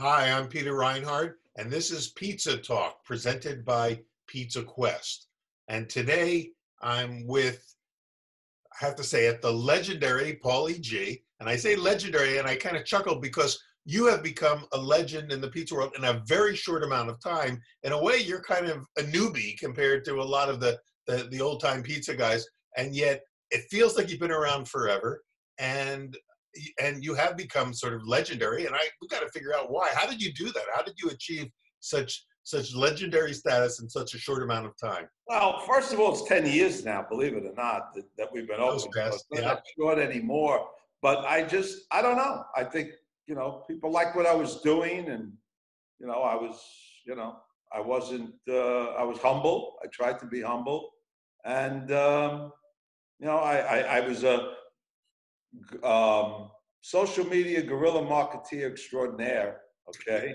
Hi, I'm Peter Reinhart, and this is Pizza Talk presented by Pizza Quest. And today I'm with, I have to say it, the legendary Paulie Gee. And I say legendary, and I kind of chuckle because you have become a legend in the pizza world in a very short amount of time. In a way, you're kind of a newbie compared to a lot of the, the, the old time pizza guys. And yet it feels like you've been around forever. And and you have become sort of legendary and i we got to figure out why. How did you do that? How did you achieve such such legendary status in such a short amount of time? Well first of all it's 10 years now believe it or not that, that we've been open. it's not yeah. short anymore but i just i don't know. I think you know people like what i was doing and you know i was you know i wasn't uh, i was humble. I tried to be humble. And um, you know i i, I was a um, social media guerrilla marketeer extraordinaire. Okay.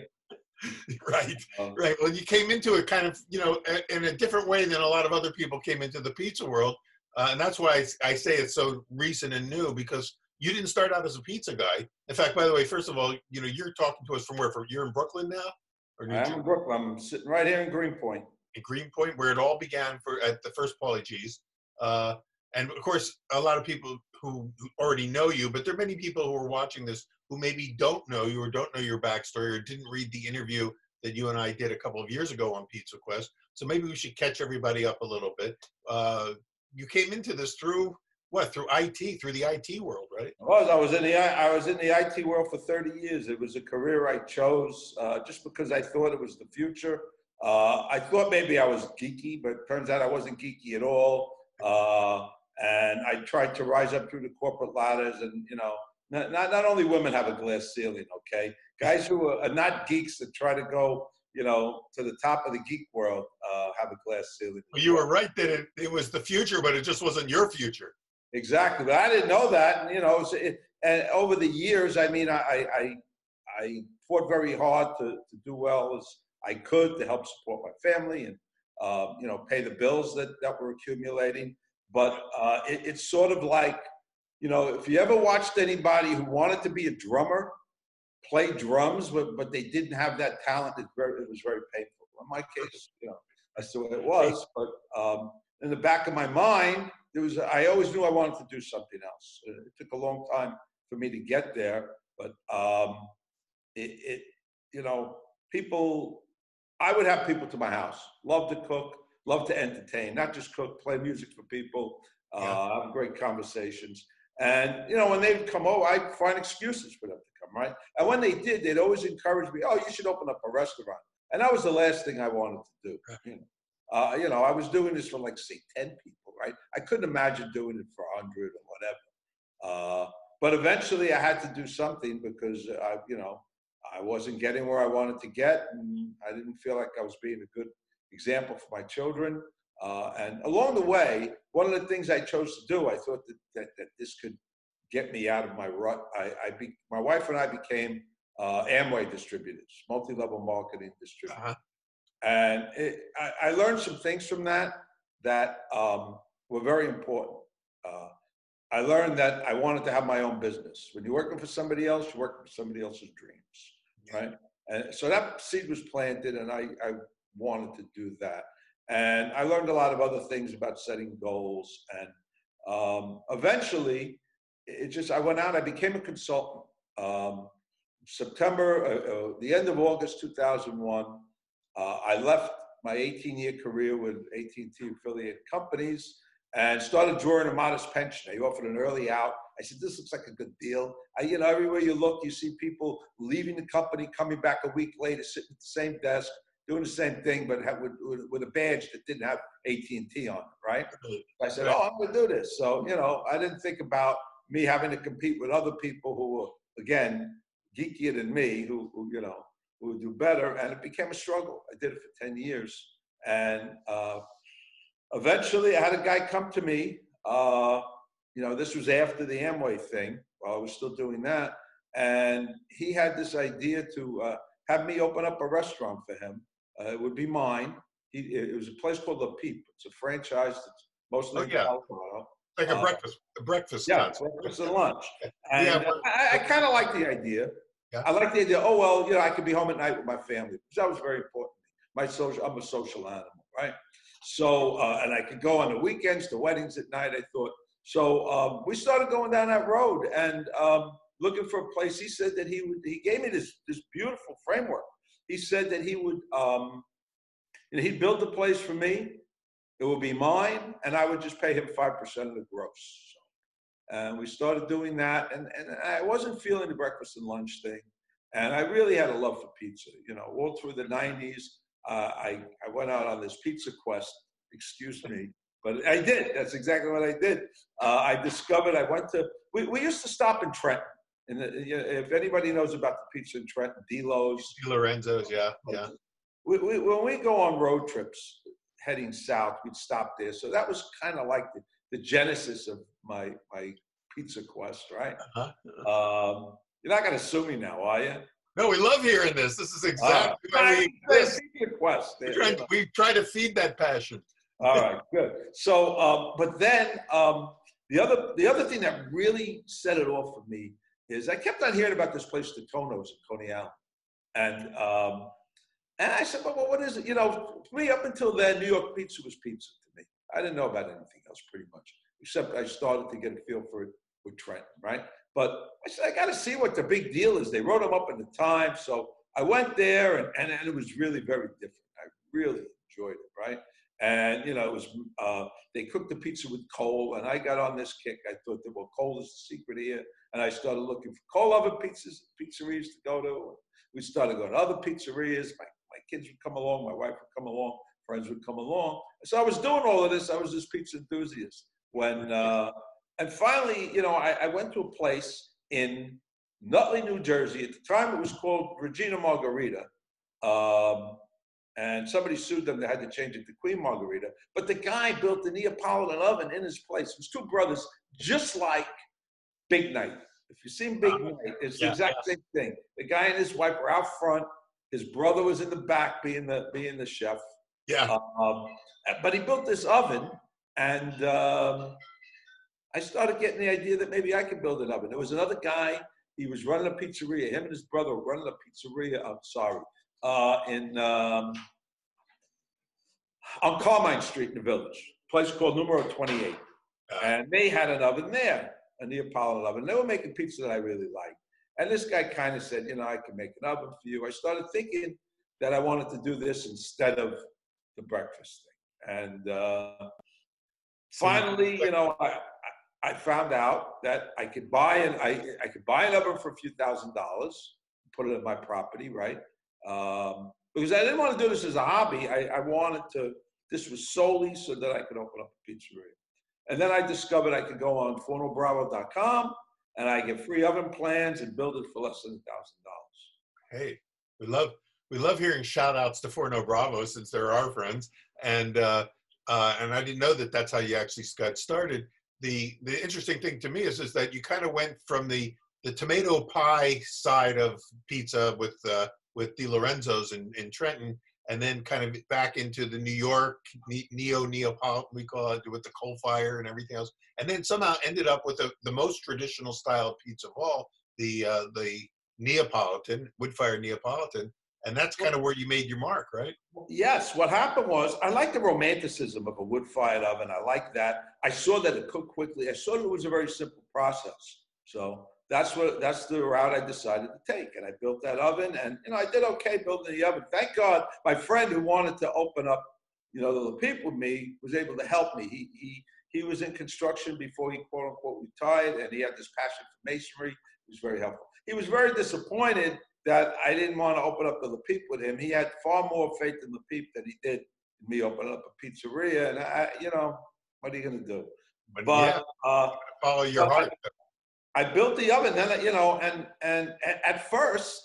right, um, right. Well, you came into it kind of, you know, in a different way than a lot of other people came into the pizza world, uh, and that's why I, I, say it's so recent and new because you didn't start out as a pizza guy. In fact, by the way, first of all, you know, you're talking to us from where? From you're in Brooklyn now, or New I'm in Brooklyn. I'm sitting right here in Greenpoint. In Greenpoint, where it all began for at the first Paulie Gee's. Uh, and of course, a lot of people who already know you, but there are many people who are watching this who maybe don't know you or don't know your backstory or didn't read the interview that you and I did a couple of years ago on Pizza Quest. So maybe we should catch everybody up a little bit. Uh, you came into this through what? Through IT, through the IT world, right? I was. I was in the I was in the IT world for 30 years. It was a career I chose uh, just because I thought it was the future. Uh, I thought maybe I was geeky, but turns out I wasn't geeky at all. And I tried to rise up through the corporate ladders. And you know, not not, not only women have a glass ceiling, okay? Guys who are, are not geeks that try to go, you know, to the top of the geek world uh, have a glass ceiling. Well, you were right that it, it was the future, but it just wasn't your future. Exactly, but I didn't know that. And, you know, it, and over the years, I mean, I I I fought very hard to to do well as I could to help support my family and uh, you know pay the bills that that were accumulating. But uh, it, it's sort of like, you know, if you ever watched anybody who wanted to be a drummer, play drums, but, but they didn't have that talent, it, very, it was very painful. In my case, you know, that's the way it was. But um, in the back of my mind, there was I always knew I wanted to do something else. It took a long time for me to get there, but um, it, it, you know, people. I would have people to my house. Love to cook love to entertain, not just cook, play music for people, uh, yeah. have great conversations. And, you know, when they'd come over, I'd find excuses for them to come, right? And when they did, they'd always encourage me, oh, you should open up a restaurant. And that was the last thing I wanted to do. You know, uh, you know I was doing this for like, say, 10 people, right? I couldn't imagine doing it for 100 or whatever. Uh, but eventually I had to do something because, I, you know, I wasn't getting where I wanted to get. And I didn't feel like I was being a good example for my children. Uh, and along the way, one of the things I chose to do, I thought that, that, that this could get me out of my rut. I, I be, my wife and I became uh, Amway distributors, multi-level marketing distributors. Uh-huh. And it, I, I, learned some things from that that um, were very important. Uh, I learned that I wanted to have my own business. When you're working for somebody else, you're working for somebody else's dreams, right? And so that seed was planted, and I, I wanted to do that. And I learned a lot of other things about setting goals. And um, eventually, it just, I went out, I became a consultant. Um, September, uh, uh, the end of August 2001, uh, I left my 18 year career with AT&T affiliate companies and started drawing a modest pension. They offered an early out. I said, this looks like a good deal. I, you know, everywhere you look, you see people leaving the company, coming back a week later, sitting at the same desk, doing the same thing, but with, with, with, a badge that didn't have AT&T on it, right? I said, oh, I'm going to do this. So, you know, I didn't think about me having to compete with other people who were, again, geekier than me, who, who you know, who would do better. And it became a struggle. I did it for 10 years. And uh, eventually I had a guy come to me. Uh, you know, this was after the Amway thing while I was still doing that. And he had this idea to uh, have me open up a restaurant for him uh, it would be mine. He, it was a place called Le Peep. It's a franchise that's mostly oh, yeah. Colorado. Like a uh, breakfast, a breakfast. Yeah, breakfast and lunch. And yeah, I, I kind of like the idea. Yeah. I like the idea. Oh well, you know, I could be home at night with my family, that was very important. My social, I'm a social animal, right? So, uh, and I could go on the weekends to weddings at night. I thought so. Um, we started going down that road and um, looking for a place. He said that he would. He gave me this this beautiful framework. He said that he would. Um, you know, he'd build the place for me. It would be mine, and I would just pay him five percent of the gross. And we started doing that, and and I wasn't feeling the breakfast and lunch thing, and I really had a love for pizza. You know, all through the '90s, uh, I I went out on this pizza quest. Excuse me, but I did. That's exactly what I did. Uh, I discovered. I went to. We, we used to stop in Trenton. And if anybody knows about the pizza in Trenton, Delo's, DeLorenzo's, yeah, yeah. we, we, when we go on road trips heading south, we'd stop there. So that was kind of like the, the genesis of my my pizza quest, right? Uh-huh. Um, you're not going to sue me now, are you? No, we love hearing this. This is exactly Uh, why we pizza quest. We try, we try to feed that passion. All right, good. So, um, but then um, the other the other thing that really set it off for me is I kept on hearing about this place, the Tonos in Coney Island, and um, and I said, well, what is it? You know, for me up until then, New York pizza was pizza to me. I didn't know about anything else pretty much, except I started to get a feel for it with Trenton, right? But I said, I got to see what the big deal is. They wrote them up in the Times, so I went there, and, and, and it was really very different. I really enjoyed it, right? And you know, it was uh, they cooked the pizza with coal, and I got on this kick. I thought that well, coal is the secret here, and I started looking for coal oven pizzas, pizzerias to go to. We started going to other pizzerias. My my kids would come along, my wife would come along, friends would come along. So I was doing all of this. I was this pizza enthusiast when, uh, and finally, you know, I, I went to a place in Nutley, New Jersey. At the time, it was called Regina Margherita. Um, and somebody sued them. They had to change it to Queen Margherita. But the guy built the Neapolitan oven in his place. It was two brothers, just like Big Night. If you've seen Big Night, it's the Yeah, exact same thing. The guy and his wife were out front. His brother was in the back, being the being the chef. Yeah. Um, but he built this oven, and um, I started getting the idea that maybe I could build an oven. There was another guy. He was running a pizzeria. Him and his brother were running a pizzeria. I'm sorry, uh, in um, on Carmine Street in the village, a place called Numero 28, Uh, and they had an oven there, a Neapolitan oven. They were making pizza that I really liked. And this guy kind of said, you know, I can make an oven for you. I started thinking that I wanted to do this instead of the breakfast thing. And uh, finally, you know, I, I- I found out that I could buy an I, I could buy an oven for a few thousand dollars, put it in my property, right? Um, because I didn't want to do this as a hobby. I, I wanted to. This was solely so that I could open up a pizzeria. And then I discovered I could go on fornobravo.com and I get free oven plans and build it for less than a thousand dollars. Hey, we love we love hearing shout outs to Forno Bravo since they're our friends. And uh, uh, and I didn't know that that's how you actually got started. The the interesting thing to me is is that you kind of went from the the tomato pie side of pizza with uh, with DeLorenzo's in, in Trenton, and then kind of back into the New York neo Neapolitan we call it with the coal fire and everything else, and then somehow ended up with the, the most traditional style of pizza of all, the uh, the Neapolitan wood fire Neapolitan, and that's kind of where you made your mark, right? Yes, what happened was I like the romanticism of a wood-fired oven. I like that. I saw that it cooked quickly. I saw that it was a very simple process. So that's what that's the route I decided to take. And I built that oven, and you know I did okay building the oven. Thank God, my friend who wanted to open up, you know, the peep with me was able to help me. He he he was in construction before he quote unquote retired, and he had this passion for masonry. He was very helpful. He was very disappointed that I didn't want to open up the Le Peep with him. He had far more faith in Le Peep than he did in me opening up a pizzeria. And I, you know, what are you going to do? But, But yeah, uh, follow your heart. I built the oven. Then you know, and and at first,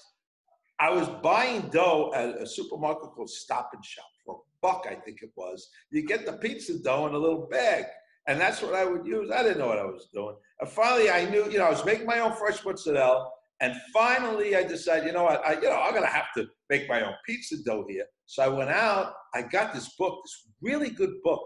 I was buying dough at a supermarket called Stop and Shop for a buck, I think it was. You get the pizza dough in a little bag, and that's what I would use. I didn't know what I was doing. And finally, I knew. You know, I was making my own fresh mozzarella. And finally, I decided, you know what? I, you know, I'm gonna have to make my own pizza dough here. So I went out. I got this book, this really good book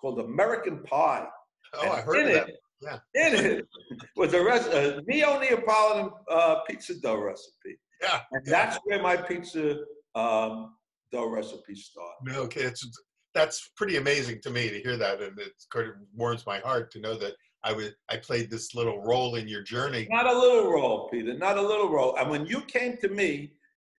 called American Pie. Oh, I heard of that. it, Yeah. In it was a, rest, a neo Neapolitan uh, pizza dough recipe. Yeah. And that's where my pizza um, dough recipe started. No, okay, it's that's pretty amazing to me to hear that, and it kind of warms my heart to know that I was I played this little role in your journey. Not a little role, Peter. Not a little role. And when you came to me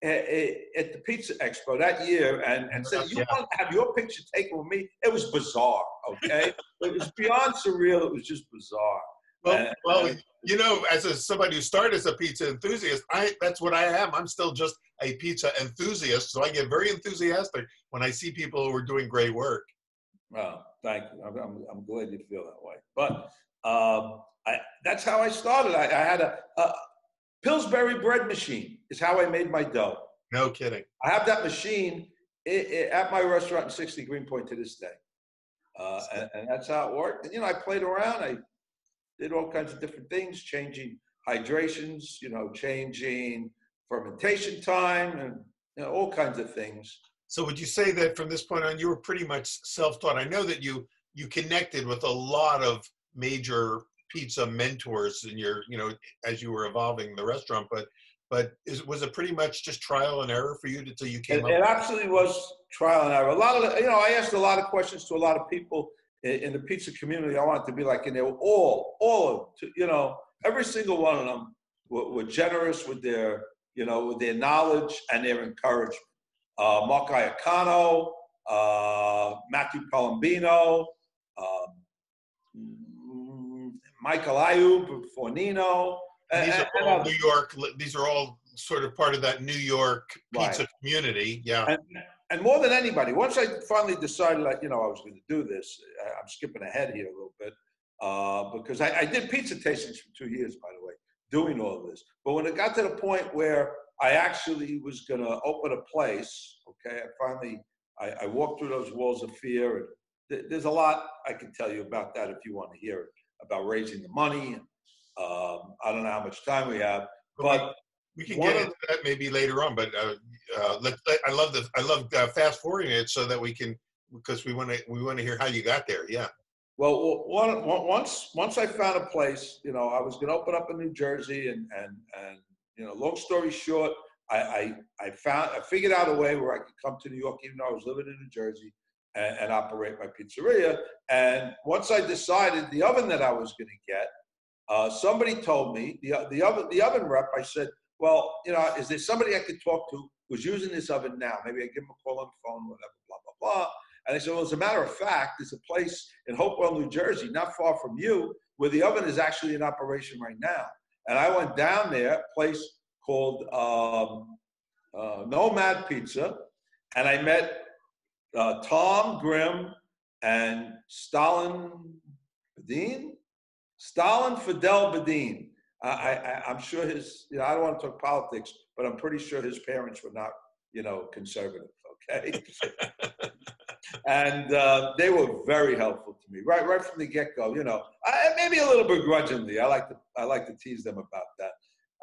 at, the Pizza Expo that year and, and said you Yeah. want to have your picture taken with me, it was bizarre. Okay, it was beyond surreal. It was just bizarre. Well, Uh, well, uh, you know, as a, somebody who started as a pizza enthusiast, I that's what I am. I'm still just a pizza enthusiast, so I get very enthusiastic when I see people who are doing great work. Well, thank you. I'm, I'm, I'm glad you feel that way. But um, I, that's how I started. I, I had a, a Pillsbury bread machine. Is how I made my dough. No kidding. I have that machine i i at my restaurant in 60 Greenpoint to this day. Uh, and, and that's how it worked. And, you know, I played around. I did all kinds of different things, changing hydrations, you know, changing fermentation time and you know, all kinds of things. So would you say that from this point on, you were pretty much self-taught? I know that you you connected with a lot of major pizza mentors in your, you know, as you were evolving the restaurant, but but is, was it pretty much just trial and error for you until you came it up? absolutely was trial and error. A lot of, you know, I asked a lot of questions to a lot of people in, in the pizza community. I wanted to be like, and they were all, all of, you know, every single one of them were, were generous with their, you know, with their knowledge and their encouragement. Uh, Mark Iacono, uh, Matthew Palombino, um, Michael Ayoub, Fornino, and, These and- are and all others. New York. These are all sort of part of that New York pizza Right. community. Yeah. and, and more than anybody, once I finally decided that you know I was going to do this, I'm skipping ahead here a little bit uh, because I, I did pizza tastings for two years, by the way, doing all this. But when it got to the point where I actually was going to open a place, okay, I finally I, I walked through those walls of fear, and th- there's a lot I can tell you about that if you want to hear it about raising the money. And um, I don't know how much time we have, but We can get into that maybe later on, but uh, uh, let, let- I love the I love uh, fast forwarding it so that we can because we want to we want to hear how you got there. Yeah. Well, one, once once I found a place, you know, I was going to open up in New Jersey, and and and you know, long story short, I, I I found I figured out a way where I could come to New York, even though I was living in New Jersey, and, and operate my pizzeria. And once I decided the oven that I was going to get, uh, somebody told me the the oven the oven rep. I said, well, you know, is there somebody I could talk to who's using this oven now? Maybe I give them a call on the phone, whatever, blah blah blah. And I said, well, as a matter of fact, there's a place in Hopewell, New Jersey, not far from you, where the oven is actually in operation right now. And I went down there, place called um, uh, Nomad Pizza, and I met uh, Tom Grimm and Stalin Badin? Stalin Fidel Badin. I, I, I'm sure his, you know, I don't want to talk politics, but I'm pretty sure his parents were not, you know, conservative, okay? and uh, they were very helpful to me right right from the get go. You know, I, maybe a little begrudgingly. I like to I like to tease them about that.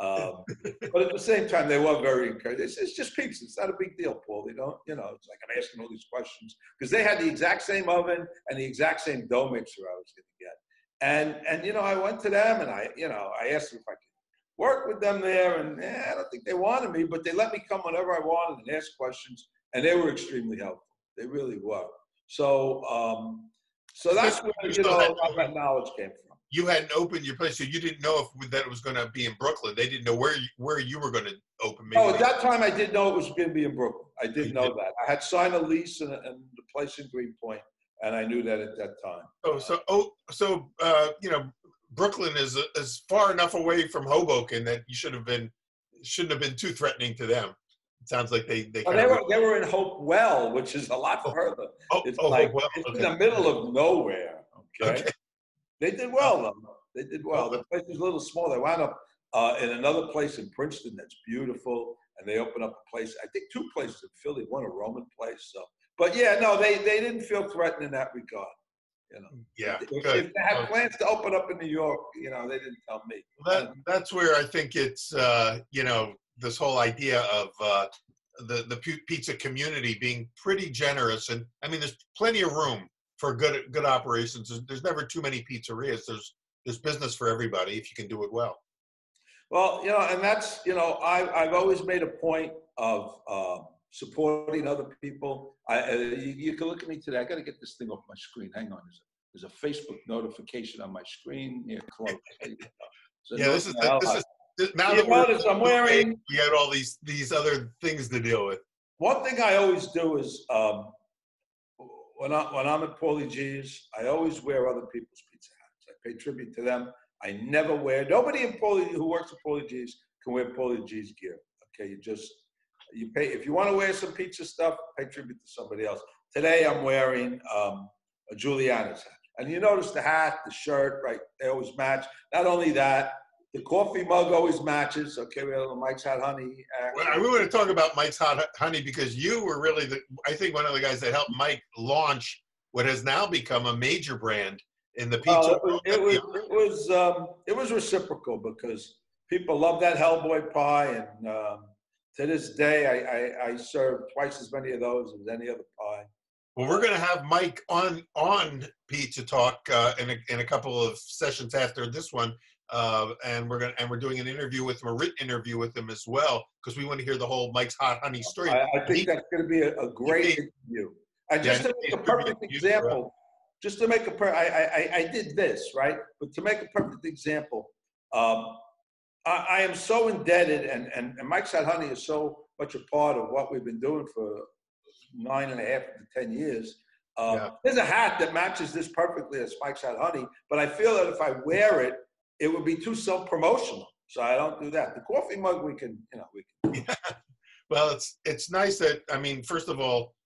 Um, but at the same time, they were very encouraging. It's, it's just pizza. It's not a big deal, Paul. They don't, you know. It's like I'm asking all these questions because they had the exact same oven and the exact same dough mixer I was going to get. And and you know, I went to them and I you know I asked them if I could work with them there, and eh, I don't think they wanted me, but they let me come whenever I wanted and ask questions, and they were extremely helpful. They really were. So, um, so that's where you know a lot of that knowledge came from. You hadn't opened your place, so you didn't know if that it was going to be in Brooklyn. They didn't know where you, where you were going to open. Maybe Oh, at that time, I didn't know it was going to be in Brooklyn. I did You know did. that. I had signed a lease in, in the place in Greenpoint, and I knew that at that time. Oh, so oh, so uh, you know, Brooklyn is is far enough away from Hoboken that you should have been shouldn't have been too threatening to them. It sounds like they they. Oh, they of, were they were in Hopewell, which is a lot further. oh, It's oh, like well, it's okay. in the middle of nowhere. Okay. Okay. They did well though. They did well. Oh. The place was a little small. They wound up uh, in another place in Princeton that's beautiful, and they opened up a place. I think two places in Philly. One a Roman place. So, but yeah, no, they they didn't feel threatened in that regard. You know, yeah, if, if they had plans to open up in New York, you know, they didn't tell me. that that's where I think it's uh, you know this whole idea of uh, the the pizza community being pretty generous, and I mean there's plenty of room for good good operations. There's, there's never too many pizzerias. There's there's business for everybody if you can do it well. Well, you know, and that's you know, I, I've always made a point of uh, supporting other people. I, uh, you, you, can look at me today. I got to get this thing off my screen. Hang on, there's a, there's a Facebook notification on my screen here close. So yeah, this is this is this, now you that notice I'm wearing. We got all these these other things to deal with. One thing I always do is um, when I when I'm at Paulie Gee's, I always wear other people's pizza hats. I pay tribute to them. I never wear. Nobody in Paulie who works at Paulie Gee's can wear Paulie Gee's gear. Okay, you just you pay if you want to wear some pizza stuff. Pay tribute to somebody else. Today I'm wearing um, a Juliana's hat, and you notice the hat, the shirt, right? They always match. Not only that, the coffee mug always matches. Okay, we have Mike's Hot Honey. Well, we want to talk about Mike's Hot Honey because you were really the, I think, one of the guys that helped Mike launch what has now become a major brand in the pizza. Well, it was it was it was, um, it was reciprocal because people love that Hellboy pie, and um, to this day, I, I, I serve twice as many of those as any other pie. Well, we're going to have Mike on on Pizza Talk uh, in a, in a couple of sessions after this one, uh, and we're going and we're doing an interview with him, a written interview with him as well, because we want to hear the whole Mike's Hot Honey story. I, I think he, that's going to be a, a great interview. And just yeah, to make a perfect example, just to make a per, I, I, I did this right, but to make a perfect example, um, I, I, am so indebted, and, and, and Mike's Hot Honey is so much a part of what we've been doing for nine and a half to ten years. Um, yeah. There's a hat that matches this perfectly as Mike's Hot Honey, but I feel that if I wear it, it would be too self-promotional. So I don't do that. The coffee mug, we can, you know, we can. Yeah. Well, it's it's nice that I mean, first of all,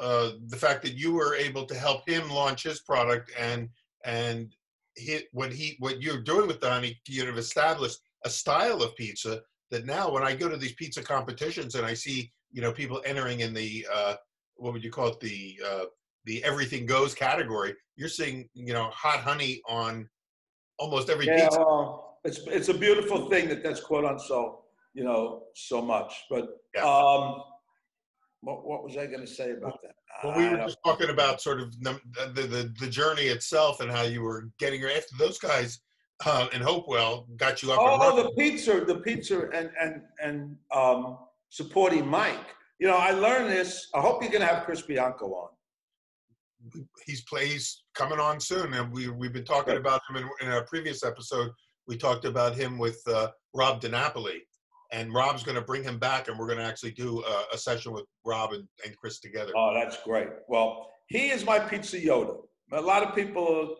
uh, the fact that you were able to help him launch his product and and he, what he what you're doing with Donnie, you have established a style of pizza that now when I go to these pizza competitions and I see you know people entering in the uh, what would you call it the uh, the everything goes category, you're seeing you know hot honey on almost every yeah, pizza. Well, it's it's a beautiful thing that that's quote on so you know so much, but. Yeah. Um, what, what was I going to say about that? Well, we were just talking about sort of the, the, the, journey itself and how you were getting your after those guys uh, in Hopewell got you up. Oh, the pizza, the pizza, and and and um, supporting Mike. You know, I learned this. I hope you're going to have Chris Bianco on. He's plays coming on soon, and we we've been talking about him in, in a previous episode. We talked about him with uh, Rob DiNapoli and Rob's going to bring him back, and we're going to actually do a, a session with Rob and, and, Chris together. Oh, that's great. Well, he is my pizza Yoda. A lot of people are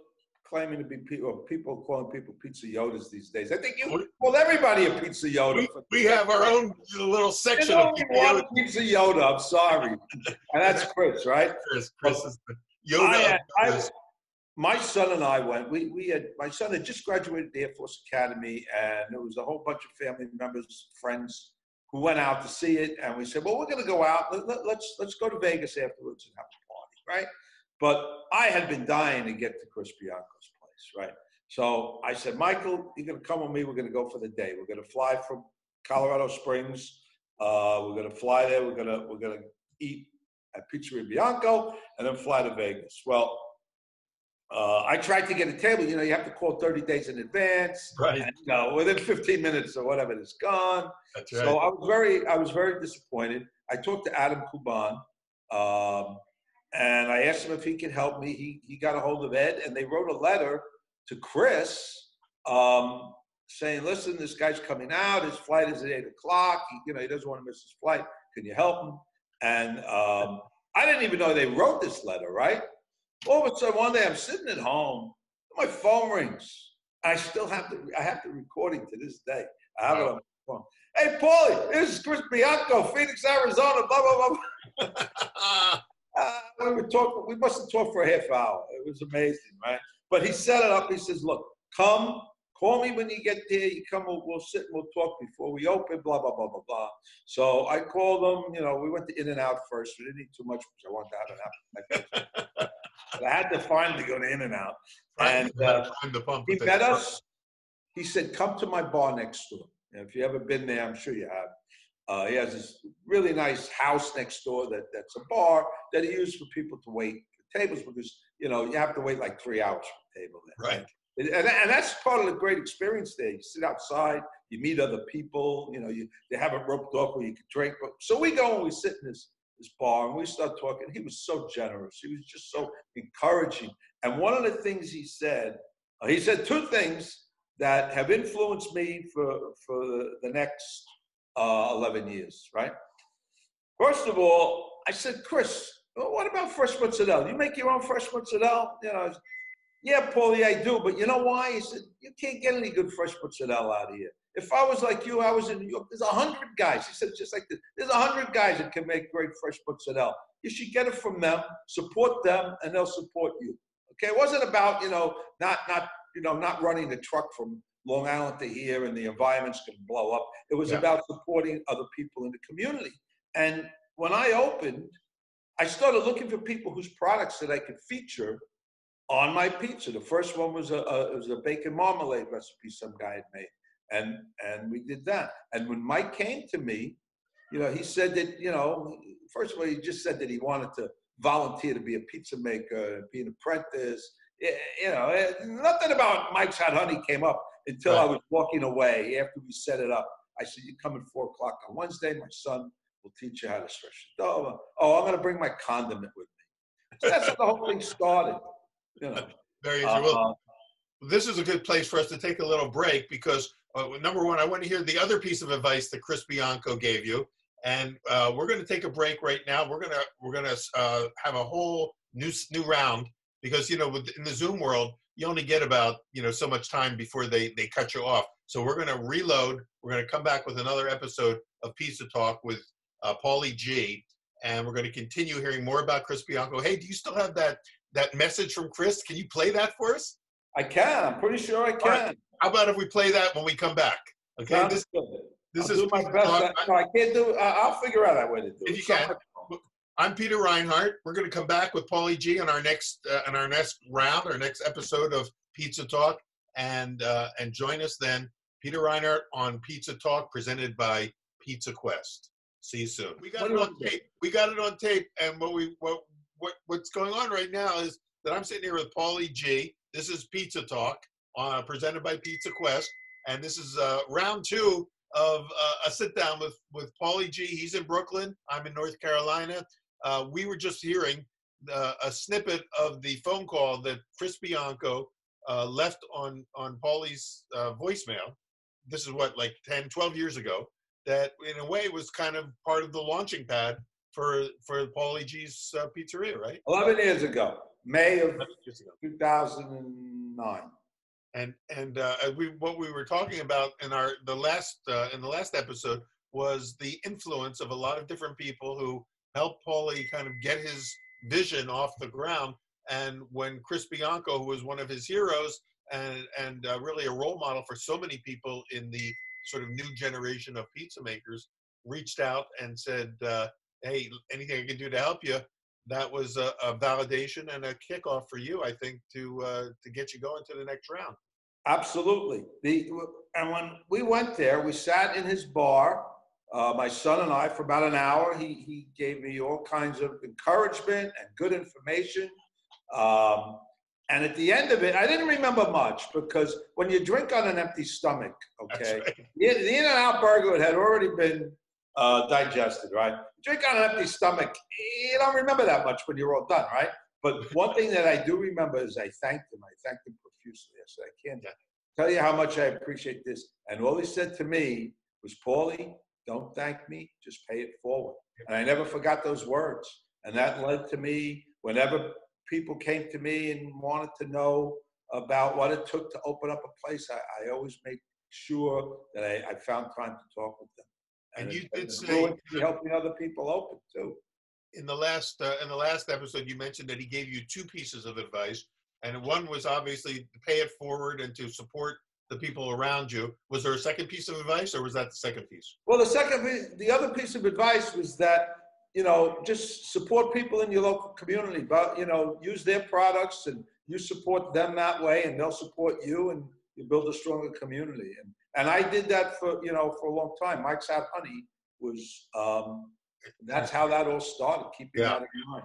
claiming to be people, or people calling people pizza Yodas these days. I think you call everybody a pizza Yoda. We, we have our own little section of pizza Yoda. pizza Yoda. I'm sorry, and that's Chris, right? Chris, Chris is the Yoda. I, uh, I, my son and I went. We we had my son had just graduated the Air Force Academy, and there was a whole bunch of family members, friends who went out to see it. And we said, well, we're going to go out. Let, let, let's let's go to Vegas afterwards and have a party, right? But I had been dying to get to Chris Bianco's place, right? So I said, Michael, you're going to come with me. We're going to go for the day. We're going to fly from Colorado Springs. Uh, we're going to fly there. We're going to we're going to eat at Pizzeria Bianco, and then fly to Vegas. Well uh, I tried to get a table. You know, you have to call 30 days in advance. Right. And, you know, within 15 minutes or whatever, it's gone. That's right. So I was very, I was very disappointed. I talked to Adam Kuban, um, and I asked him if he could help me. He he got a hold of Ed, and they wrote a letter to Chris um, saying, "Listen, this guy's coming out. His flight is at eight o'clock. He, you know, he doesn't want to miss his flight. Can you help him?" And um, I didn't even know they wrote this letter, right? all of a sudden one day I'm sitting at home, my phone rings. I still have the I have the recording to this day. I have it on my phone. Hey Paulie, this is Chris Bianco, Phoenix, Arizona, blah blah blah. uh, we were talking, we must have talked for a half hour. It was amazing, right? But he set it up. He says, look, come, call me when you get there. You come, we'll, we'll sit and we'll talk before we open, blah, blah, blah, blah, blah. So I called him, you know, we went to In and Out first. We didn't eat too much because I wanted to have an appetite. I had to finally go to In and Out. And uh, he met us. He said, "Come to my bar next door." And if you ever been there, I'm sure you have. Uh, he has this really nice house next door that, that's a bar that he uses for people to wait for tables because you know you have to wait like three hours for a table. There. Right. And, and that's part of the great experience there. You sit outside, you meet other people, you know, you, they have it roped off where you can drink. But, So we go and we sit in this, this bar and we start talking. He was so generous. He was just so encouraging. And one of the things he said, uh, he said two things that have influenced me for, for the next uh, 11 years, right? First of all, I said, Chris, what about fresh mozzarella? You make your own fresh mozzarella? You know, yeah, Paulie, I do, but you know why? He said, you can't get any good fresh mozzarella out of here. If I was like you, I was in New York. There's a hundred guys. He said just like this. There's a hundred guys that can make great fresh mozzarella. You should get it from them, support them, and they'll support you. Okay, it wasn't about you know not not you know not running the truck from Long Island to here and the environment's going to blow up. It was yeah. about supporting other people in the community. And when I opened, I started looking for people whose products that I could feature on my pizza. The first one was a, a was a bacon marmalade recipe some guy had made, and and we did that. And when Mike came to me, you know, he said that you know, first of all, he just said that he wanted to volunteer to be a pizza maker, be an apprentice. You know, eh, nothing about Mike's Hot Honey came up until right. I was walking away after we set it up. I said, "You come at four o'clock on Wednesday. My son will teach you how to stretch the dough. Oh, I'm going to bring my condiment with me." So that's how the whole thing started. You know. Very uh, well. This is a good place for us to take a little break because uh, number one, I want to hear the other piece of advice that Chris Bianco gave you, and uh, we're going to take a break right now. We're gonna we're gonna uh, have a whole new new round because you know in the Zoom world you only get about you know so much time before they they cut you off. So we're going to reload. We're going to come back with another episode of Pizza Talk with uh, Paulie Gee, and we're going to continue hearing more about Chris Bianco. Hey, do you still have that that message from Chris? Can you play that for us? I can. I'm pretty sure I can. Right. How about if we play that when we come back? Okay. Sounds this good. this I'll is my best. I, no, I can't do. Uh, I'll figure out a way to do if it. If you can. I'm Peter Reinhart. We're going to come back with Paulie Gee on our next uh, on our next round, our next episode of Pizza Talk, and uh, and join us then, Peter Reinhart on Pizza Talk, presented by Pizza Quest. See you soon. We got it on tape. We got it on tape, and what we what what what's going on right now is that I'm sitting here with Paulie Gee. This is Pizza Talk, uh, presented by Pizza Quest, and this is uh, round two of uh, a sit down with with Paulie G. He's in Brooklyn. I'm in North Carolina. Uh, we were just hearing uh, a snippet of the phone call that Chris Bianco uh, left on on Paulie's voicemail. This is what like 10, 12 years ago. That in a way was kind of part of the launching pad for for Paulie Gee's pizzeria, right? Eleven years ago. May of 2009. And and uh, we what we were talking about in our the last uh, in the last episode was the influence of a lot of different people who helped Paulie kind of get his vision off the ground. And when Chris Bianco, who was one of his heroes and and uh, really a role model for so many people in the sort of new generation of pizza makers, reached out and said, uh, "Hey, anything I can do to help you?" that was a, a, validation and a kickoff for you, I think, to uh, to get you going to the next round. Absolutely. The and when we went there, we sat in his bar, uh, my son and I, for about an hour. He he gave me all kinds of encouragement and good information. Um, and at the end of it, I didn't remember much because when you drink on an empty stomach, okay, right. the, the In and Out burger had already been uh, digested, right? Drink on an empty stomach, you don't remember that much when you're all done, right? But one thing that I do remember is I thanked him. I thanked him profusely. I said, I can't tell you how much I appreciate this. And all he said to me was, Paulie, don't thank me, just pay it forward. And I never forgot those words. And that led to me, whenever people came to me and wanted to know about what it took to open up a place, I, I always make sure that I, I found time to talk with them. And you did say helping other people open too. In the last uh, in the last episode, you mentioned that he gave you two pieces of advice, and one was obviously to pay it forward and to support the people around you. Was there a second piece of advice, or was that the second piece? Well, the second, the other piece of advice was that you know just support people in your local community, but you know use their products and you support them that way, and they'll support you, and you build a stronger community. And and I did that for you know for a long time. Mike's Hot Honey was um, that's how that all started. Keeping yeah. that in mind.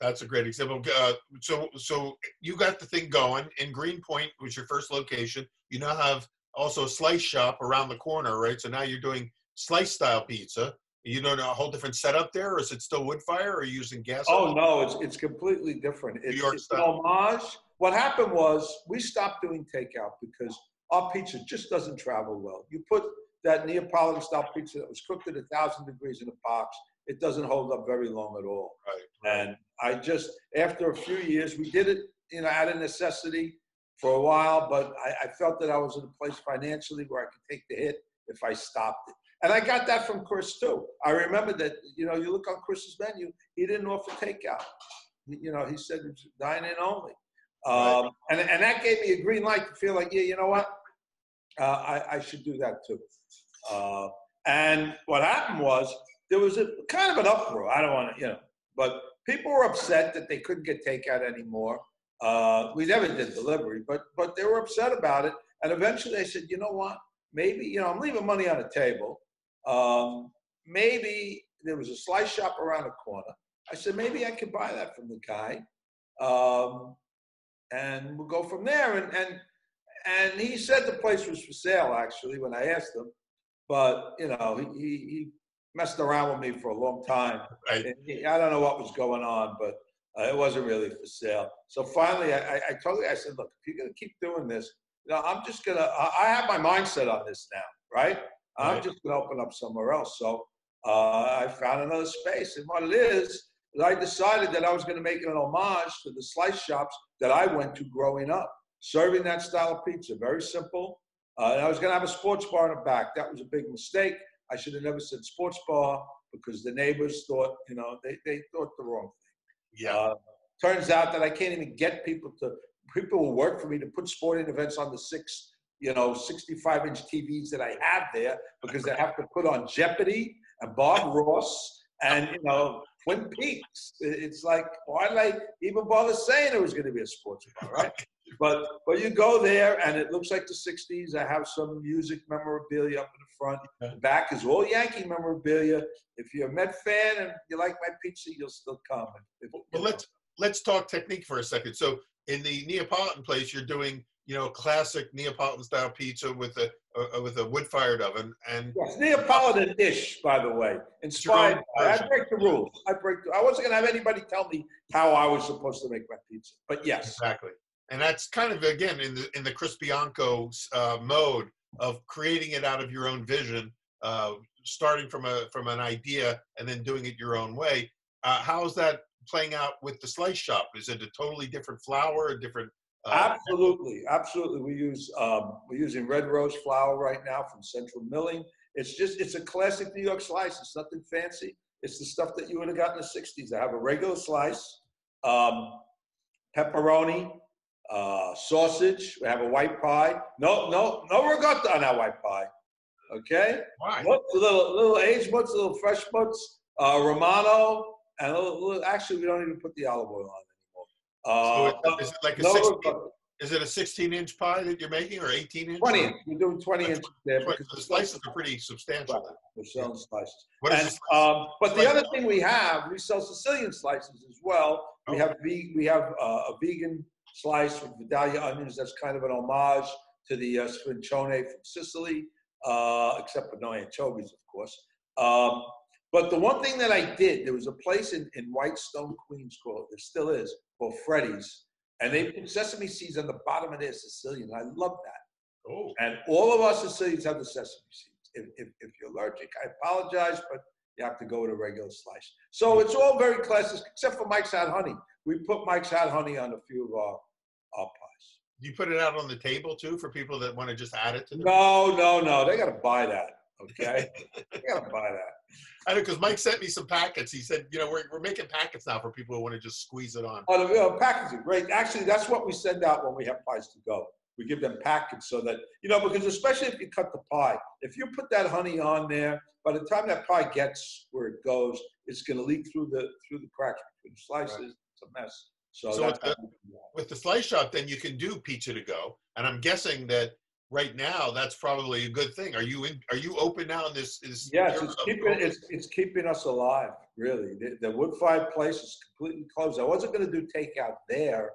That's a great example. Uh, so, so you got the thing going in Greenpoint, was your first location. You now have also a slice shop around the corner, right? So now you're doing slice style pizza. You know, a whole different setup there, or is it still wood fire, or using gas? Oh oven? no, it's it's completely different. It's, York it's style. homage. What happened was we stopped doing takeout because our pizza just doesn't travel well. You put that Neapolitan style pizza that was cooked at a thousand degrees in a box, it doesn't hold up very long at all. Right, right. And I just, after a few years, we did it, you know, out of necessity for a while, but I, I felt that I was in a place financially where I could take the hit if I stopped it. And I got that from Chris too. I remember that, you know, you look on Chris's menu, he didn't offer takeout. You know, he said dine in only. Um, and, and that gave me a green light to feel like, yeah, you know what? Uh, I, I should do that too. Uh, and what happened was there was a kind of an uproar. I don't want to, you know, but people were upset that they couldn't get takeout anymore. Uh, we never did delivery, but but they were upset about it. And eventually they said, you know what? Maybe you know I'm leaving money on the table. Um, maybe there was a slice shop around the corner. I said maybe I could buy that from the guy, um, and we'll go from there. And and and he said the place was for sale actually when I asked him, but you know he he, he messed around with me for a long time. Right. He- I don't know what was going on, but uh, it wasn't really for sale. So finally, I, I- I told the guy, I said, look, if you're going to keep doing this, you know, I'm just going to, I have my mindset on this now, right? I'm Right. just going to open up somewhere else. So uh, I found another space. And what it is, is I decided that I was going to make an homage to the slice shops that I went to growing up, serving that style of pizza. Very simple. Uh, and I was going to have a sports bar in the back. That was a big mistake. I should have never said sports bar because the neighbors thought, you know, they, they thought the wrong thing. Yeah. Uh, turns out that I can't even get people to, people will work for me to put sporting events on the six, you know, 65 inch TVs that I have there because they have to put on Jeopardy and Bob Ross and, you know, Twin Peaks. It's like, why did I even bother saying it was going to be a sports bar, right? But but you go there and it looks like the '60s. I have some music memorabilia up in the front. The back is all Yankee memorabilia. If you're a Met fan and you like my pizza, you'll still come. If- Well, let's let's talk technique for a second. So in the Neapolitan place, you're doing you know classic Neapolitan style pizza with a, a with a wood fired oven, and Yes, Neapolitan dish, by the way, inspired. By, I break the rules. I break. The, I wasn't gonna have anybody tell me how I was supposed to make my pizza, but yes, exactly, and that's kind of again in the in the Chris Bianco uh, mode of creating it out of your own vision, uh, starting from a from an idea and then doing it your own way. Uh, how's that playing out with the slice shop? Is it a totally different flour, a different? Uh, Absolutely, absolutely. We use um, we're using red rose flour right now from Central Milling. It's just it's a classic New York slice. It's nothing fancy. It's the stuff that you would have got in the '60s. I have a regular slice, um, pepperoni, uh, sausage. We have a white pie. No, no, no ricotta on that white pie. Okay, why? Little little aged a little fresh mutz, uh, romano, and a little, little. Actually, we don't even put the olive oil on anymore. Uh, it- is it like a no 16, is it a 16 inch pie that you're making or 18 inch? 20 or- inch. We're doing 20 Twenty- inches there because The slices are pretty substantial. Right. we're selling slices. What is And, this? um, but the other thing we have, we sell Sicilian slices as well. We Oh. have we have uh, a vegan slice with Vidalia onions. That's kind of an homage to the uh, sfincione from Sicily, uh, except for no anchovies, of course. Um, but the one thing that I did, there was a place in, in Whitestone, Queens, called there still is, called Freddy's, and they put sesame seeds on the bottom of their Sicilian. I love that. Oh, And all of us Sicilians have the sesame seeds. If, if, if you're allergic, I apologize, but you have to go with a regular slice. So it's all very classic, except for Mike's Hot Honey. We put Mike's Hot Honey on a few of our, our pies. do you put it out on the table too for people that want to just add it to? No, no, no. They got to buy that. Okay, they got to buy that. I know because Mike sent me some packets. He said, you know, we're, we're making packets now for people who want to just squeeze it on. Oh, the uh, packaging, great. Actually, that's what we send out when we have pies to go. We give them packets so that you know, because especially if you cut the pie, if you put that honey on there, by the time that pie gets where it goes, it's going to leak through the through the cracks between the slices. It's a mess. So, So that's it's how we do that. With the slice shop, then you can do pizza to go. And I'm guessing that right now, that's probably a good thing. Are you in, are you open now in this? this Yes, it's keeping, it's, it's keeping us alive, really. The, the wood fired place is completely closed. I wasn't gonna do takeout there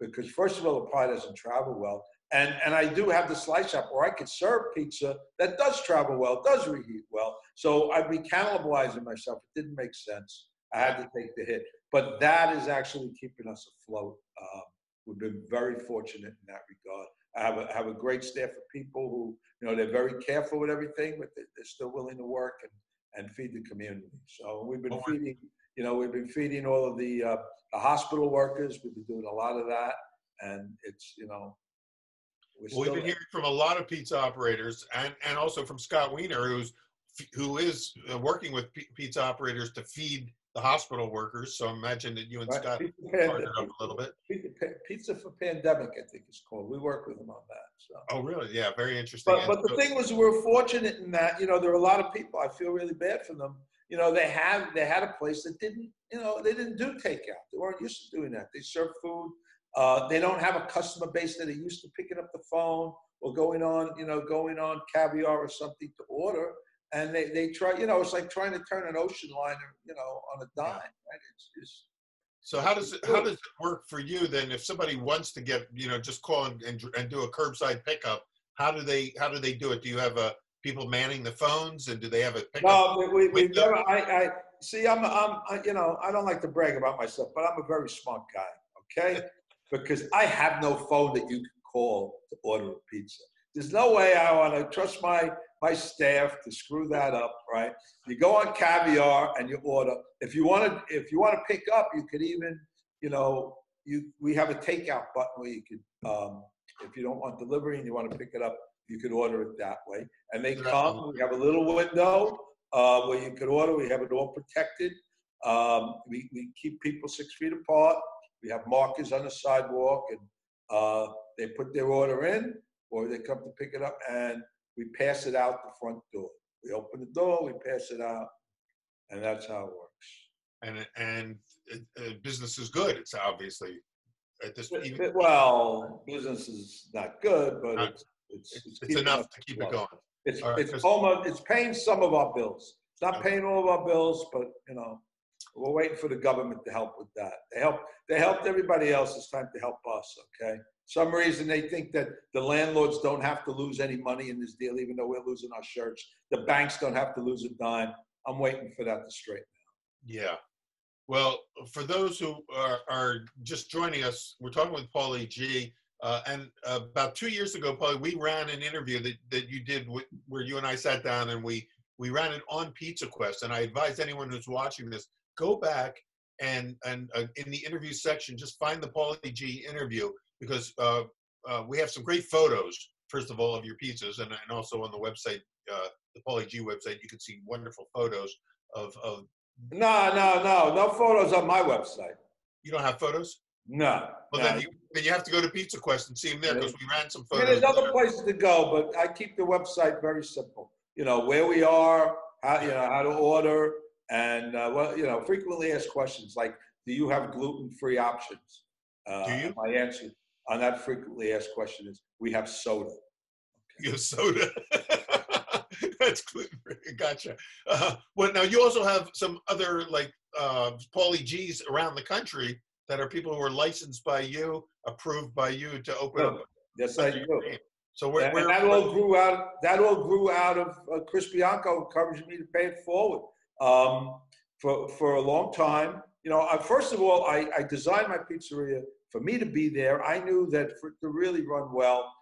because first of all, the pie doesn't travel well. And, and I do have the slice shop where I could serve pizza that does travel well, does reheat well. So I'd be cannibalizing myself. It didn't make sense. I had to take the hit. But that is actually keeping us afloat. Um, we've been very fortunate in that regard. I have a, have a great staff of people who, you know, they're very careful with everything, but they- they're still willing to work and, and feed the community. So we've been feeding, you know, we've been feeding all of the, uh, the hospital workers. We've been doing a lot of that. And it's, you know, we're Well, we've been hearing from a lot of pizza operators and, and also from Scott Wiener, who's, who is uh, working with pizza operators to feed the hospital workers. So imagine that you and Right, Scott Pizza partnered up a little bit. Pizza Pizza for Pandemic, I think it's called. We work with them on that, so. Oh, really? Yeah, very interesting. But, but the thing was, we're fortunate in that, you know, there are a lot of people, I feel really bad for them. You know, they have, they had a place that didn't, you know, they didn't do takeout. They weren't used to doing that. They serve food. Uh, they don't have a customer base that are used to picking up the phone or going on, you know, going on caviar or something to order. And they, they try, you know, it's like trying to turn an ocean liner, you know, on a dime, right? It's just, So how does it, how does it work for you then? If somebody wants to get, you know, just call and, and, and do a curbside pickup, how do they, how do they do it? Do you have a, people manning the phones and do they have a pickup? No, we, we, we never, I, I, see, I'm, I'm, I- you know, I don't like to brag about myself, but I'm a very smart guy, okay? Because I have no phone that you can call to order a pizza. There's no way I want to trust my, my staff to screw that up, right? You go on caviar and you order. If you want to, if you want to pick up, you could even, you know, you, we have a takeout button where you could, um, if you don't want delivery and you want to pick it up, you could order it that way. And they come, we have a little window, uh, where you could order, we have it all protected. Um, we, we keep people six feet apart. We have markers on the sidewalk and, uh, they put their order in or they come to pick it up and we pass it out the front door. We open the door, we pass it out, and that's how it works. And, and uh, business is good. It's obviously at this, even, Well, business is not good, but Not- it's, it's. it's, it's enough to keep it going. It's, right, it's almost, it's paying some of our bills. It's not Okay. paying all of our bills, but, you know, we're waiting for the government to help with that. They help, they helped everybody else. It's time to help us, okay? Some reason they think that the landlords don't have to lose any money in this deal, even though we're losing our shirts. The banks don't have to lose a dime. I'm waiting for that to straighten. Out. Yeah. Well, for those who are, are just joining us, we're talking with Paulie Gee. Uh, and about two years ago, Paulie, we ran an interview that, that you did with, where you and I sat down and we, we ran it on Pizza Quest. And I advise anyone who's watching this, go back and, and uh, in the interview section, just find the Paulie Gee interview because uh, uh, we have some great photos, first of all, of your pizzas. And, and also on the website, uh, the Paulie Gee website, you can see wonderful photos of, of No, no, no, no photos on my website. you don't have photos? No. Well, no. then you then you have to go to Pizza Quest and see them there because we ran some I mean, photos. there's other places to go, but I keep the website very simple. You know, where we are, how, you know, how to order, and, uh, well, you know, frequently asked questions like, do you have gluten-free options? Uh, Do you? My answer on that frequently asked question is, we have soda. You have soda. That's free. Gotcha. Uh, well, now you also have some other like uh, Paulie Gee's around the country that are people who are licensed by you, approved by you to open up. Yes, I do. name. So where, And where, that all grew out, that all grew out of uh, Chris Bianco encouraging me to pay it forward. Um, for, for a long time, you know, I, first of all, I, I designed my pizzeria for me to be there. I knew that for to really run well,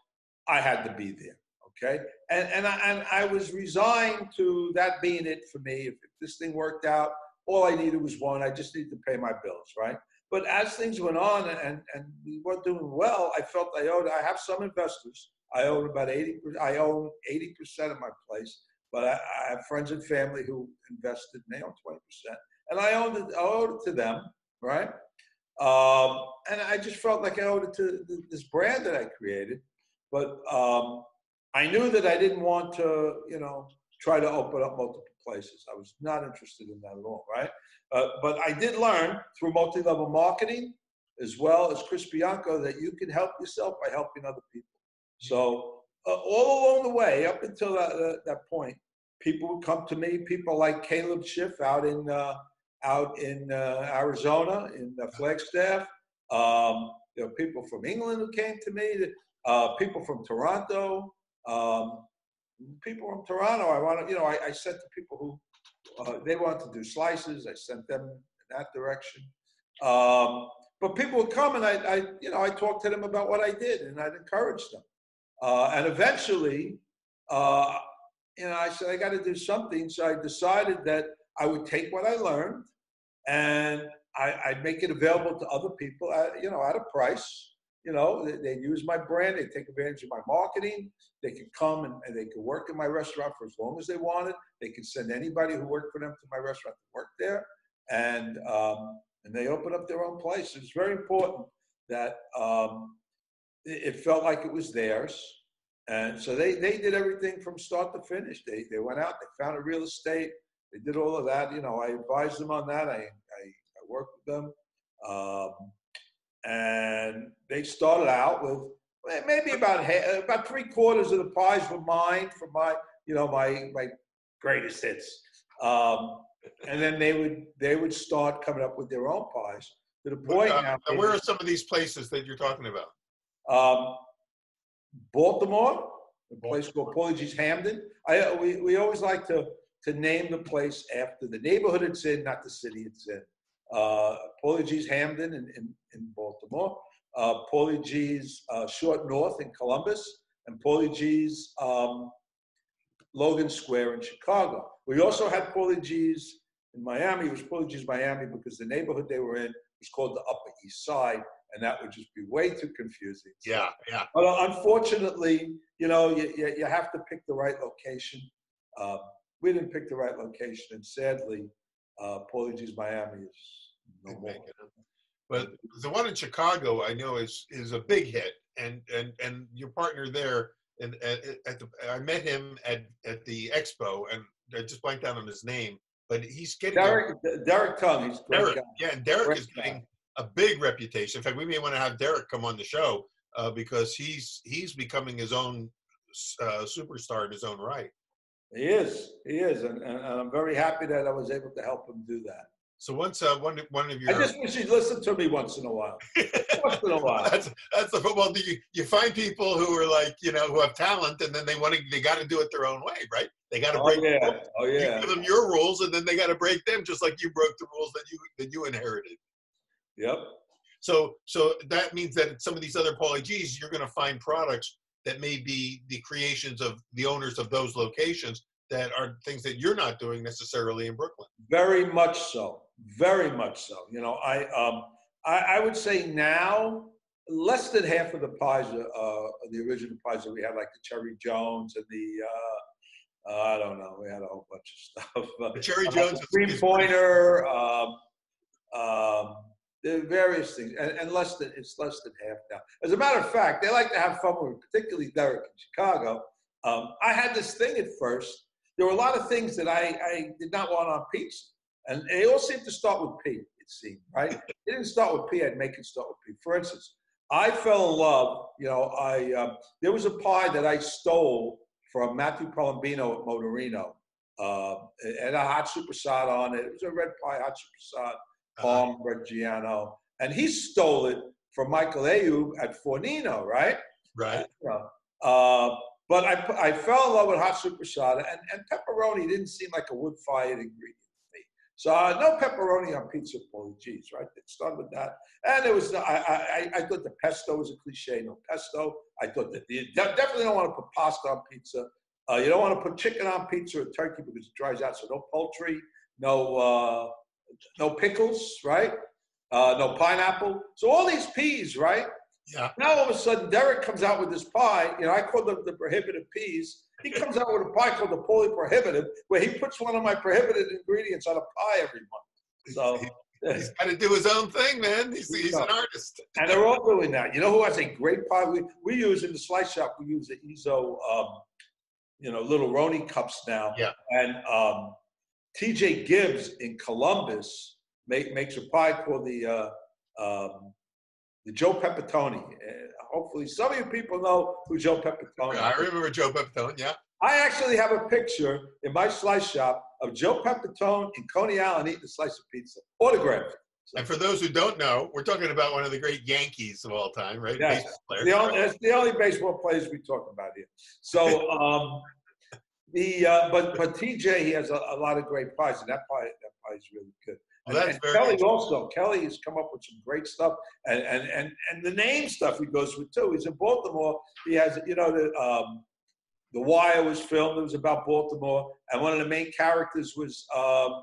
I had to be there. Okay. And, and, I, and I was resigned to that being it for me. If, if this thing worked out, all I needed was one. I just needed to pay my bills. Right. But as things went on and, and we weren't doing well, I felt I owed, I have some investors. I own about 80, I own 80% of my place, but I, I have friends and family who invested and they own 20%. And I owned it, I owed it to them, right? Um, and I just felt like I owed it to this brand that I created. But um, I knew that I didn't want to, you know, try to open up multiple places. I was not interested in that at all, right? Uh, but I did learn through multi-level marketing, as well as Chris Bianco, that you can help yourself by helping other people. So uh, all along the way, up until that, that, that point, people would come to me. People like Caleb Schiff out in uh, out in uh, Arizona in uh, Flagstaff. Um, there were people from England who came to me. Uh, people from Toronto. Um, people from Toronto. I want to, you know, I, I sent to people who uh, they wanted to do slices. I sent them in that direction. Um, but people would come and I, I, you know, I talked to them about what I did and I'd encourage them. Uh, and eventually, uh, you know, I said, I got to do something. So I decided that I would take what I learned and I, would make it available to other people, at, you know, at a price. You know, they, they use my brand, they take advantage of my marketing. They can come and, and, they can work in my restaurant for as long as they wanted. They can send anybody who worked for them to my restaurant to work there, and um, and they open up their own place. It's very important that um, it, it felt like it was theirs. And so they, they did everything from start to finish. They, they went out, they found a real estate, they did all of that. You know, I advised them on that. I, I, I worked with them. Um, and they started out with maybe about about three quarters of the pies were mine for my, you know, my, my greatest hits. Um, and then they would they would start coming up with their own pies to the point uh, now. Where are some of these places that you're talking about? Um, Baltimore, a place called Paulie Gee's Hampden. I, we, we always like to, to name the place after the neighborhood it's in, not the city it's in. Uh, Paulie Gee's Hampden in, in, in Baltimore, uh, Paulie Gee's uh, Short North in Columbus, and Paulie Gee's um, Logan Square in Chicago. We also had Paulie Gee's in Miami. It was Paulie Gee's Miami because the neighborhood they were in was called the Upper East Side, and that would just be way too confusing. Yeah, yeah. But uh, unfortunately, you know, you, you, you, have to pick the right location. Um, we didn't pick the right location, and sadly, uh, Paulie Miami is no more. But the one in Chicago, I know is is a big hit, and and and your partner there, and at, at the, I met him at at the expo, and I just blanked out on his name, but he's getting Derek Derek Tung. He's Derek, yeah, and Derek great is getting guy a big reputation. In fact, we may want to have Derek come on the show uh, because he's he's becoming his own uh, superstar in his own right. He is, he is, and, and, I'm very happy that I was able to help him do that. So once uh, one one of your, I just wish he'd listen to me once in a while. once in a while. that's that's the football. You you find people who are like you know who have talent, and then they want to they got to do it their own way, right? They got to oh, break. Oh yeah, oh yeah. You give them your rules, and then they got to break them, just like you broke the rules that you that you inherited. Yep. So so that means that some of these other Paulie Gee's, you're going to find products that may be the creations of the owners of those locations that are things that you're not doing necessarily in Brooklyn. Very much so. Very much so. You know, I um I, I would say now less than half of the pies, uh, the original pies that we had, like the Cherry Jones and the uh, uh, I don't know, we had a whole bunch of stuff. The Cherry Jones, Greenpointer. Um, um, there are various things, and, and, less than it's less than half now. As a matter of fact, they like to have fun with, particularly Derek in Chicago. Um, I had this thing at first. There were a lot of things that I, I did not want on pizza, and they all seemed to start with P. It seemed right. it didn't start with P. I'd make it start with P. For instance, I fell in love. You know, I um, there was a pie that I stole from Matthew Palombino at Motorino. Uh, it had a hot soppressata on it. It was a red pie, hot soppressata Palm Reggiano, and he stole it from Michael Ayoub at Fornino, right? Right. Uh, but I, I fell in love with hot soppressata, and, and pepperoni didn't seem like a wood-fired ingredient to me. So uh, no pepperoni on pizza, Paulie Gee's, right? It started with that, and it was I, I, I thought the pesto was a cliche, no pesto. I thought that you definitely don't want to put pasta on pizza. Uh, you don't want to put chicken on pizza or turkey because it dries out. So no poultry, no uh, no pickles, right? Uh, no pineapple. So all these peas, right? Yeah. Now all of a sudden, Derek comes out with this pie. You know, I call them the prohibitive peas. He comes out with a pie called the Paulie Prohibitive, where he puts one of my prohibited ingredients on a pie every month. So he's got to do his own thing, man. He's, he's an artist. and they're all doing that. You know who has a great pie? We, we use in the slice shop. We use the Ezzo, um, you know, little Roni cups now. Yeah. And um, TJ Gibbs in Columbus make, makes a pie called the uh, um, the Joe Pepitone. Uh, hopefully, some of you people know who Joe Pepitone. I remember Joe Pepitone. Yeah. I actually have a picture in my slice shop of Joe Pepitone and Coney Island eating a slice of pizza, autographed. And for those who don't know, we're talking about one of the great Yankees of all time, right? Yes. The only, it's the only baseball players we talk about here. So, um, the uh, but but TJ he has a, a, lot of great pies, and that pie that pie is really good. That's and very Kelly also. Kelly has come up with some great stuff, and and and and the name stuff he goes with too. He's in Baltimore. He has you know the um, the Wire was filmed. It was about Baltimore, and one of the main characters was um,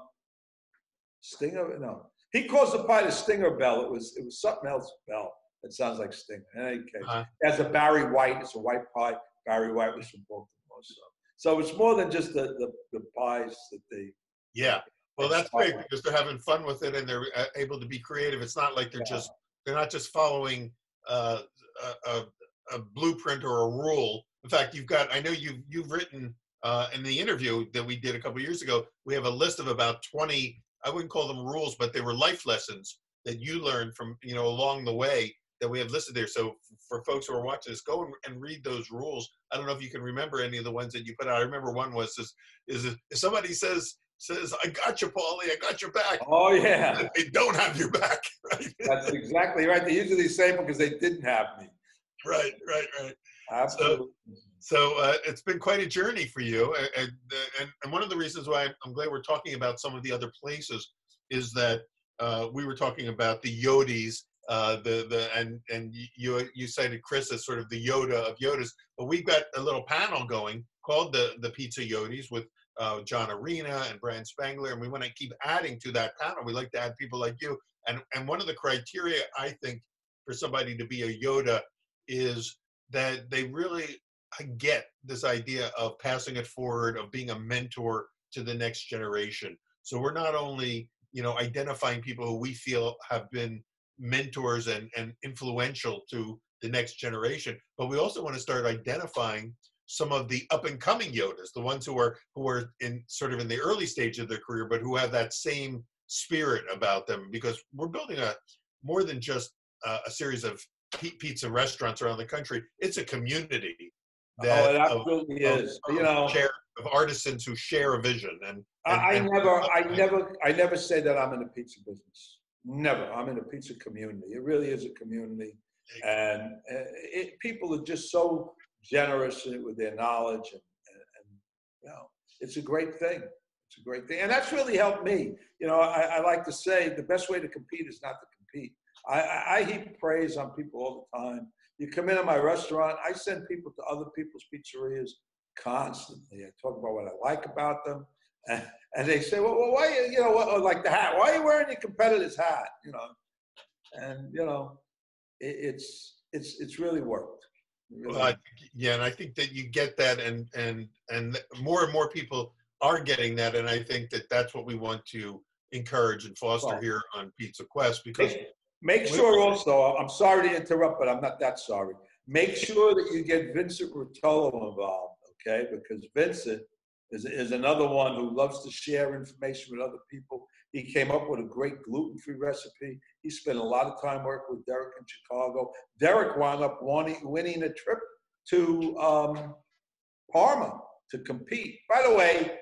Stringer. No, he calls the pie the Stinger Bell. It was it was something else Bell. It sounds like Stinger. In any case, uh-huh. as a Barry White, it's a white pie. Barry White was from Baltimore, so so it's more than just the the, the pies that they. Yeah, well, that's great because they're having fun with it and they're uh, able to be creative. It's not like they're yeah. just they're not just following uh, a, a, a blueprint or a rule. In fact, you've got I know you've you've written uh, in the interview that we did a couple years ago. We have a list of about twenty I wouldn't call them rules, but they were life lessons that you learned from you know along the way that we have listed there. So for folks who are watching this, go and, and, read those rules. I don't know if you can remember any of the ones that you put out. I remember one was this, is if somebody says says, "I got you, Paulie. I got your back." Oh yeah, they don't have your back. Right? That's exactly right. They usually say because they didn't have me. Right, right, right. Absolutely. So, so uh, it's been quite a journey for you, and, and and one of the reasons why I'm glad we're talking about some of the other places is that uh, we were talking about the Yodas, uh, the the and and you you cited Chris as sort of the Yoda of Yodas, but we've got a little panel going called the the Pizza Yodas with uh, John Arena and Brian Spangler, and we want to keep adding to that panel. We like to add people like you, and and one of the criteria I think for somebody to be a Yoda is that they really get this idea of passing it forward, of being a mentor to the next generation. So we're not only, you know, identifying people who we feel have been mentors and, and influential to the next generation, but we also want to start identifying some of the up and coming Yodas, the ones who are who are in sort of in the early stage of their career, but who have that same spirit about them, because we're building a more than just uh, a series of pizza restaurants around the country. It's a community that oh, it absolutely of, is. Of, you know, share, of artisans who share a vision. And, and I, and never, I never, I never say that I'm in the pizza business. Never. I'm in a pizza community. It really is a community, and uh, it, people are just so generous with their knowledge, and, and, and you know, it's a great thing. It's a great thing, and that's really helped me. You know, I, I like to say the best way to compete is not to compete. I, I, heap praise on people all the time. You come into my restaurant, I send people to other people's pizzerias constantly. I talk about what I like about them. And, and they say, well, well, why, you know, what, like the hat, why are you wearing your competitor's hat? You know, and, you know, it, it's, it's, it's really worked. Really well, I, yeah, and I think that you get that, and and and more and more people are getting that, and I think that that's what we want to encourage and foster well, here on Pizza Quest because Make sure also, I'm sorry to interrupt, but I'm not that sorry. Make sure that you get Vincent Rotolo involved, okay? Because Vincent is, is another one who loves to share information with other people. He came up with a great gluten-free recipe. He spent a lot of time working with Derek in Chicago. Derek wound up wanting, winning a trip to um, Parma to compete. By the way,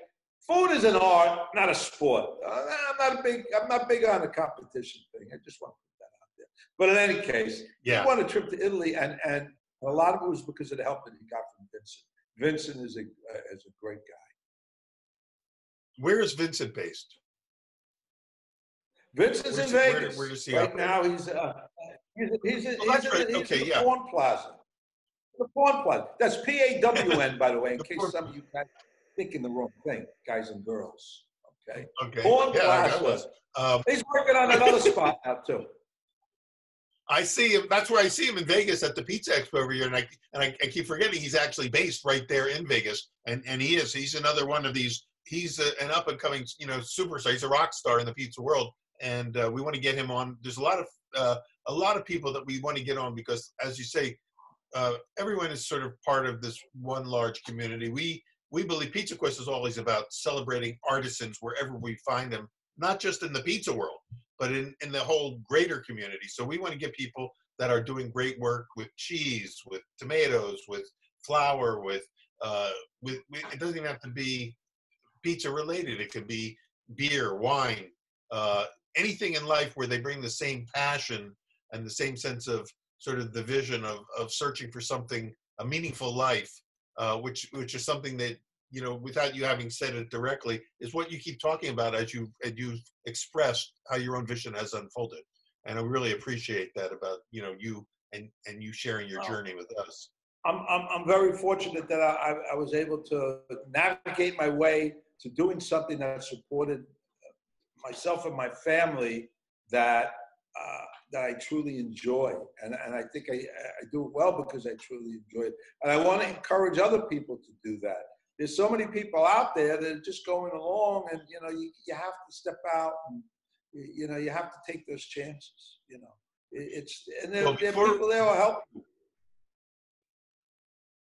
food is an art, not a sport. I'm not a big, I'm not big on the competition thing. I just want to put that out there. but in any case, yeah. he won a trip to Italy, and, and a lot of it was because of the help that he got from Vincent. Vincent is a uh, is a great guy. Where is Vincent based? Vincent's Where's in Vegas. Where, where does he right now. He's uh, he's he's, he's, oh, he's, right. he's okay, the yeah. Pawn Plaza. The Pawn Plaza. That's P A W N, by the way, in case some of you guys thinking the wrong thing, guys and girls. Okay. Okay. Pawn yeah, Plaza. Um, he's working on another spot now too. I see him. That's where I see him in Vegas at the Pizza Expo every year, and I and I, I, keep forgetting he's actually based right there in Vegas, and and he is. He's another one of these. He's a, an up and coming, you know, superstar. He's a rock star in the pizza world, and uh, we want to get him on. There's a lot of uh, a lot of people that we want to get on because, as you say, uh, everyone is sort of part of this one large community. We we believe Pizza Quest is always about celebrating artisans wherever we find them, not just in the pizza world, but in, in the whole greater community. So we want to get people that are doing great work with cheese, with tomatoes, with flour, with uh, with, with it doesn't even have to be pizza related. It could be beer, wine, uh, anything in life where they bring the same passion and the same sense of sort of the vision of of searching for something a meaningful life, uh, which which is something that you know without you having said it directly is what you keep talking about as you as you expressed how your own vision has unfolded. And i really appreciate that about you know you and and you sharing your journey with us. I'm, I'm, I'm very fortunate that I- I was able to navigate my way to doing something that supported myself and my family that uh, that I truly enjoy, and and I think I, I do it well because I truly enjoy it, and I want to encourage other people to do that. There's so many people out there that are just going along, and you know you, you have to step out, and you you know you have to take those chances. You know, It- it's and there, Well, there are people there who help. you.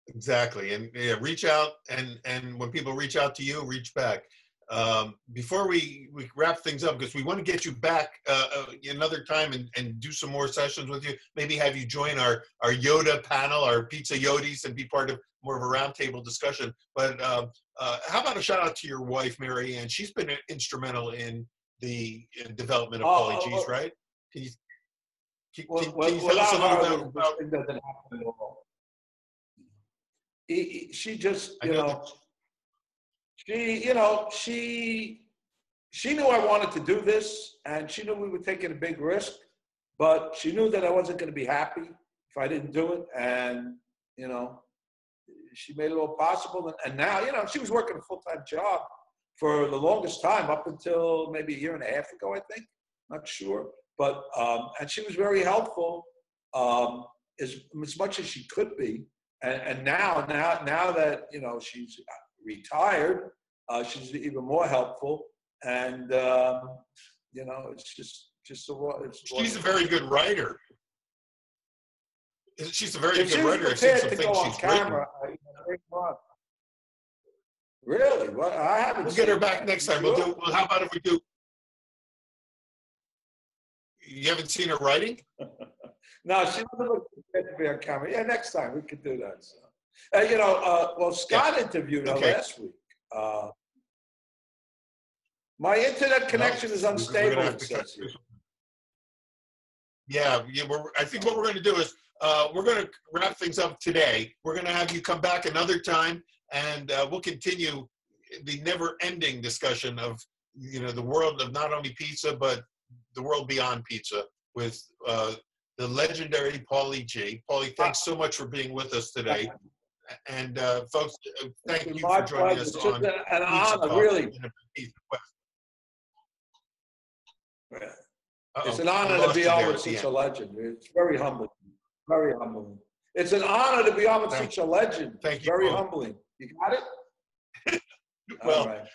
Exactly and yeah, reach out and and when people reach out to you reach back um, before we, we wrap things up because we want to get you back uh, uh, another time and, and do some more sessions with you maybe have you join our our yoda panel our pizza yodas and be part of more of a roundtable discussion but um, uh, how about a shout out to your wife mary ann she's been instrumental in the uh, development of Oh, poly oh, G's, oh. right can you can, Well, can- well, can you tell us a little bit about thing doesn't happen at all. He- he- She just, you know know, she, you know, she, she knew I wanted to do this, and she knew we were taking a big risk, but she knew that I wasn't going to be happy if I didn't do it, and you know, she made it all possible. And, and now, you know, she was working a full time job for the longest time, up until maybe a year and a half ago, I think. Not sure, but um, and she was very helpful um, as as much as she could be. And, and now, now, now that you know she's retired, uh, she's even more helpful. And um, you know, it's just just a it's she's a very good writer she's a very If good writer i've seen some to things she's camera, I, I bring her on. Really? Well, I haven't. We'll get her back that. next time. We'll do. Well, how about if we do? You haven't seen her writing? No, she doesn't look prepared to be on camera. Yeah, next time we could do that. So. Uh, you know, uh, well, Scott interviewed her Okay. last week. Uh, my internet connection is No, gonna unstable. have to says cut here. this. Yeah, yeah. We're, I think what we're going to do is uh, we're going to wrap things up today. We're going to have you come back another time, and uh, we'll continue the never-ending discussion of you know the world of not only pizza but the world beyond pizza with uh, the legendary Paulie Gee. Paulie, thanks so much for being with us today. And uh, folks, uh, thank you for joining us on an, an honor, Talk really. and Pizza Quest. Uh-oh, It's an honor to be on with such a legend. It's very humbling. Very humbling. It's an honor to be on with Thank- such a legend. thank It's you, very humbling. You got it? Well, right.